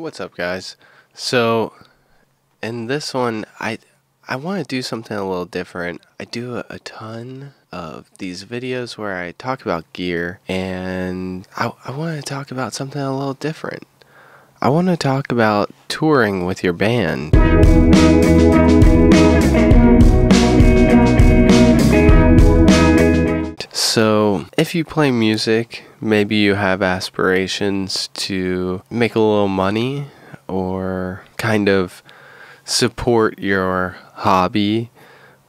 What's up, guys? So, in this one, I I want to do something a little different. I do a, a, ton of these videos where I talk about gear, and I, I want to talk about something a little different. I want to talk about touring with your band. So, if you play music, maybe you have aspirations to make a little money or kind of support your hobby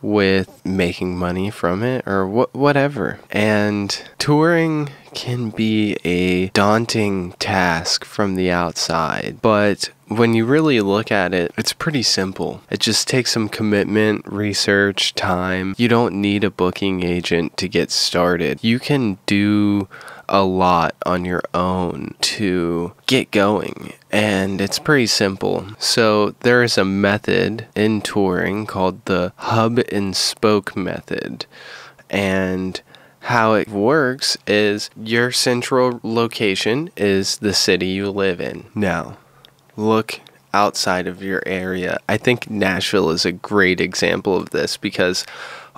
with making money from it or wh- whatever. And touring can be a daunting task from the outside, but when you really look at it, it's pretty simple. It just takes some commitment, research, time. You don't need a booking agent to get started. You can do a lot on your own to get going, and it's pretty simple. So, there is a method in touring called the hub and spoke method, and how it works is your central location is the city you live in. Now, look outside of your area. I think Nashville is a great example of this because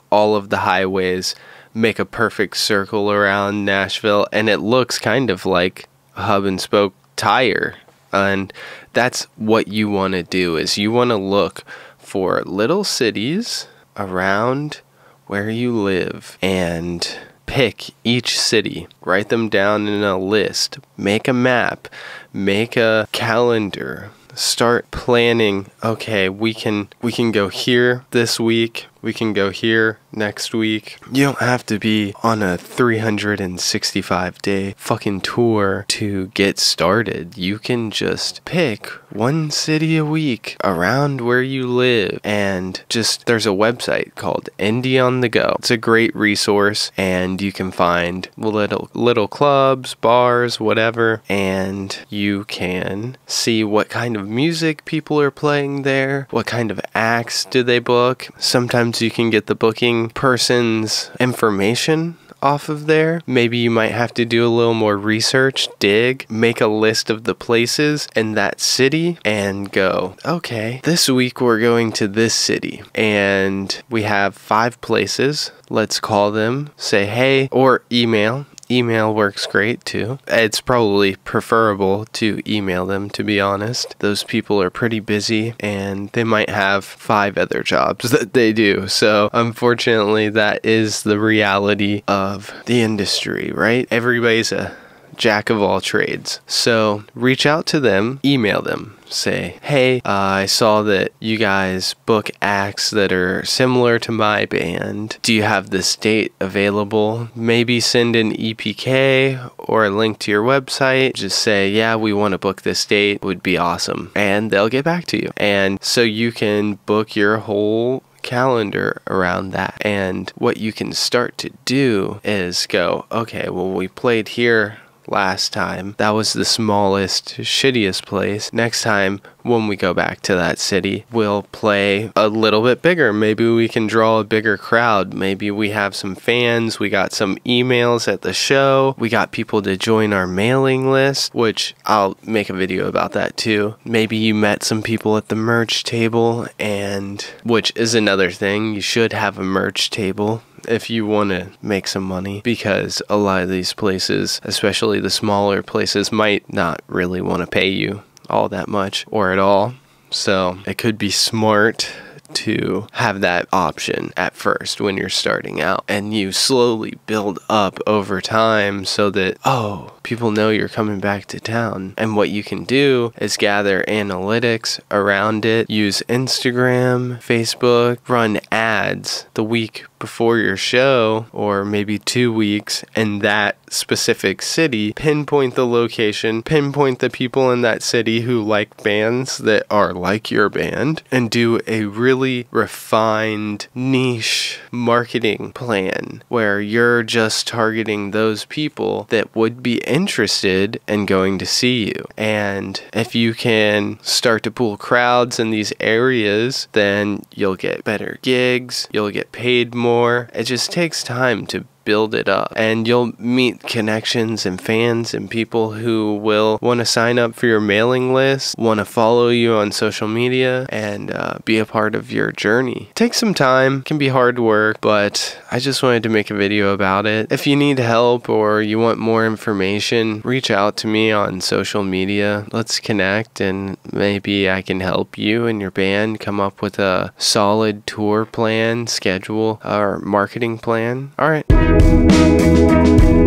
all of the highways make a perfect circle around Nashville and it looks kind of like a hub and spoke tire. And that's what you want to do is you want to look for little cities around where you live and pick each city, write them down in a list, make a map, make a calendar, start planning okay we can we can go here this week we can go here next week. You don't have to be on a 365 day fucking tour to get started. You can just pick one city a week around where you live and just there's a website called Indie on the Go. It's a great resource and you can find little little clubs, bars, whatever and you can see what kind of music people are playing there, what kind of acts do they book. Sometimes sometimes you can get the booking person's information off of there. Maybe you might have to do a little more research, dig, make a list of the places in that city, and go, okay, this week we're going to this city, and we have five places. Let's call them, say hey, or email Email works great too. It's probably preferable to email them, to be honest. Those people are pretty busy and they might have five other jobs that they do. So, unfortunately, that is the reality of the industry, right? Everybody's a jack of all trades. So reach out to them, email them, say, hey, uh, I saw that you guys book acts that are similar to my band. Do you have this date available? Maybe send an EPK or a link to your website. Just say, yeah, we want to book this date, would be awesome. And they'll get back to you. And so you can book your whole calendar around that. And what you can start to do is go, okay, well, we played here last time. That was the smallest, shittiest place. Next time, when we go back to that city, we'll play a little bit bigger. Maybe we can draw a bigger crowd. Maybe we have some fans. We got some emails at the show. We got people to join our mailing list, which I'll make a video about that too. Maybe you met some people at the merch table, and which is another thing. You should have a merch table if you want to make some money because a lot of these places, especially the smaller places, might not really want to pay you all that much or at all. So it could be smart to have that option at first when you're starting out and you slowly build up over time so that oh people know you're coming back to town. And what you can do is gather analytics around it use Instagram Facebook run ads the week before your show or maybe 2 weeks in that specific city. Pinpoint the location pinpoint the people in that city who like bands that are like your band and do a really refined niche marketing plan where you're just targeting those people that would be interested in going to see you. And if you can start to pull crowds in these areas, then you'll get better gigs, you'll get paid more. It just takes time to build it up. And you'll meet connections and fans and people who will want to sign up for your mailing list, want to follow you on social media, and uh, be a part of your journey. Take some time, can be hard work, but I just wanted to make a video about it. If you need help or you want more information, reach out to me on social media. Let's connect and maybe I can help you and your band come up with a solid tour plan, schedule, or marketing plan. All right. Música